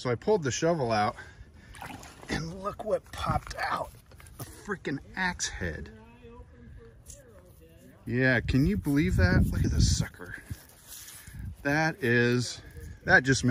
So I pulled the shovel out and look what popped out. A freaking axe head. Yeah, can you believe that? Look at this sucker. That is, that just